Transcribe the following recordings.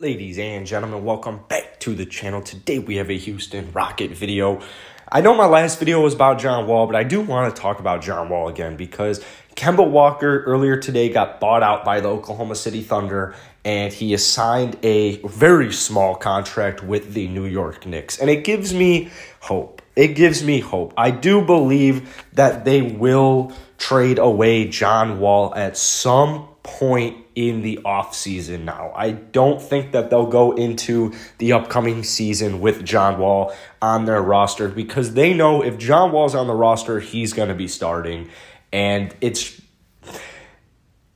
Ladies and gentlemen, welcome back to the channel. Today we have a Houston Rocket video. I know my last video was about John Wall, but I do want to talk about John Wall again because Kemba Walker earlier today got bought out by the Oklahoma City Thunder and he has signed a very small contract with the New York Knicks. And it gives me hope. It gives me hope. I do believe that they will trade away John Wall at some point in the offseason now. I don't think that they'll go into the upcoming season with John Wall on their roster because they know if John Wall's on the roster, he's going to be starting and it's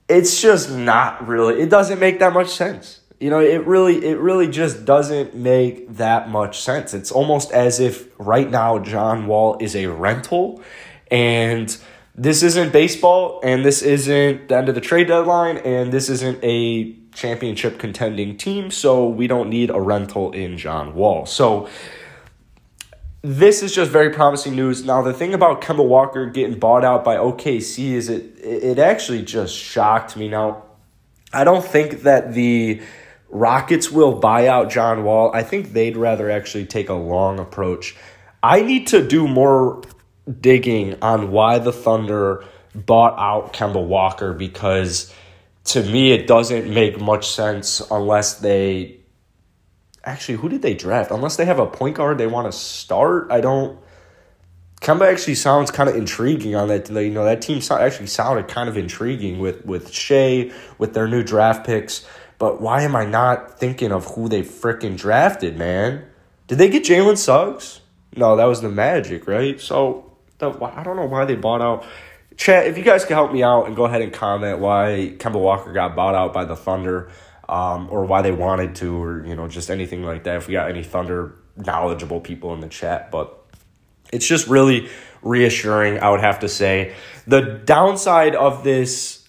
it's just not really it doesn't make that much sense. You know, it really it really just doesn't make that much sense. It's almost as if right now John Wall is a rental and this isn't baseball and this isn't the end of the trade deadline and this isn't a championship contending team, so we don't need a rental in John Wall. So this is just very promising news. Now the thing about Kemba Walker getting bought out by OKC is it it actually just shocked me. Now I don't think that the Rockets will buy out John Wall. I think they'd rather actually take a long approach. I need to do more digging on why the Thunder bought out Kemba Walker because to me it doesn't make much sense unless they actually who did they draft? Unless they have a point guard they want to start. I don't Kemba actually sounds kind of intriguing on that. You know, that team actually sounded kind of intriguing with with Shai, with their new draft picks. But why am I not thinking of who they freaking drafted, man? Did they get Jalen Suggs? No, that was the Magic, right? So the I don't know why they bought out. Chat, if you guys can help me out and go ahead and comment why Kemba Walker got bought out by the Thunder, um, or why they wanted to, or you know, just anything like that. If we got any Thunder knowledgeable people in the chat, but it's just really reassuring. I would have to say the downside of this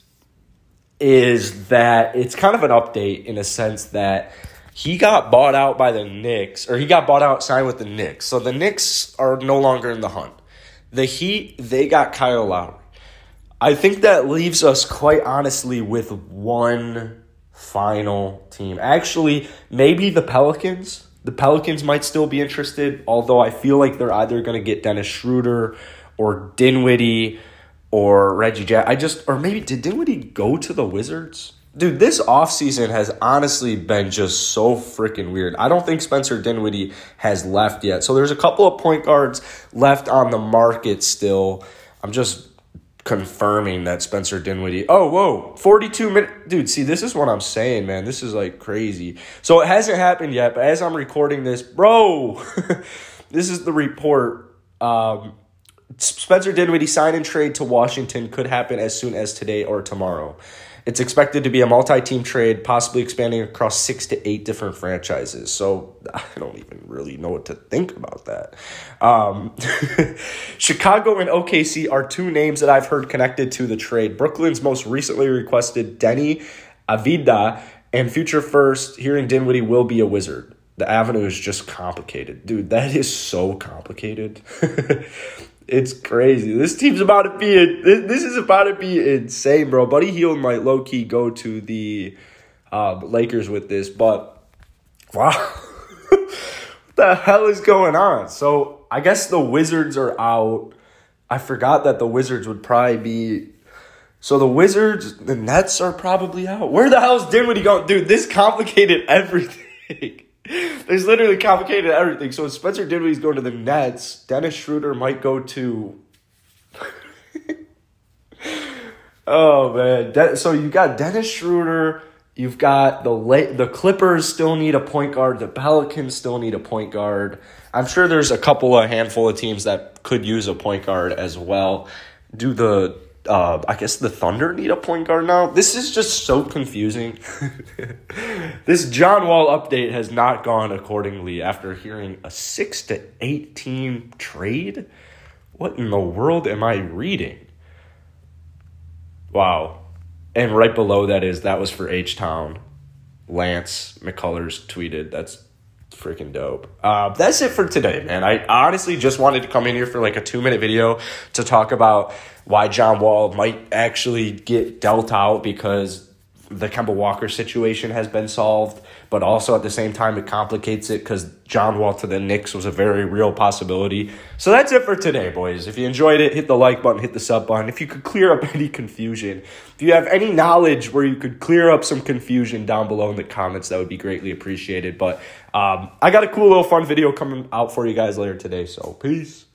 is that it's kind of an update in a sense that he got bought out by the Knicks, or he got bought out, signed with the Knicks. So the Knicks are no longer in the hunt. The Heat, they got Kyle Lowry. I think that leaves us quite honestly with one final team. Actually, maybe the Pelicans. The Pelicans might still be interested, although I feel like they're either going to get Dennis Schroeder or Dinwiddie or Reggie Jack. I just, or maybe did Dinwiddie go to the Wizards? Dude, this offseason has honestly been just so freaking weird. I don't think Spencer Dinwiddie has left yet. So there's a couple of point guards left on the market still. I'm just confirming that Spencer Dinwiddie. Oh, whoa, 42 minutes. Dude, see, this is what I'm saying, man. This is like crazy. So it hasn't happened yet, but as I'm recording this, bro, this is the report. Um, Spencer Dinwiddie sign and trade to Washington could happen as soon as today or tomorrow. It's expected to be a multi team trade, possibly expanding across six to eight different franchises. So I don't even really know what to think about that. Um, Chicago and OKC are two names that I've heard connected to the trade. Brooklyn's most recently requested Deni Avdija and future first, hearing Dinwiddie will be a wizard. The avenue is just complicated. Dude, that is so complicated. It's crazy. This team's about to be a, this is about to be insane, bro. Buddy Hield might low key go to the uh, Lakers with this, but wow, what the hell is going on? So I guess the Wizards are out. I forgot that the Wizards would probably be. So the Wizards, the Nets are probably out. Where the hell is Dinwiddie going, dude? This complicated everything. There's literally complicated everything. So if Spencer Dinwiddie's going to the Nets. Dennis Schroeder might go to. oh man! De- so you got Dennis Schroeder. You've got the La- the Clippers still need a point guard. The Pelicans still need a point guard. I'm sure there's a couple, a handful of teams that could use a point guard as well. Do the uh, I guess the Thunder need a point guard now. This is just so confusing. this John Wall update has not gone accordingly after hearing a six to eight team trade. What in the world am I reading? Wow. And right below that is that was for H Town. Lance McCullers tweeted. That's freaking dope. Uh, that's it for today, man. I honestly just wanted to come in here for like a two minute video to talk about why John Wall might actually get dealt out because the Kemba Walker situation has been solved. But also at the same time, it complicates it because John Wall to the Knicks was a very real possibility. So that's it for today, boys. If you enjoyed it, hit the like button, hit the sub button. If you could clear up any confusion, if you have any knowledge where you could clear up some confusion down below in the comments, that would be greatly appreciated. But um, I got a cool little fun video coming out for you guys later today. So peace.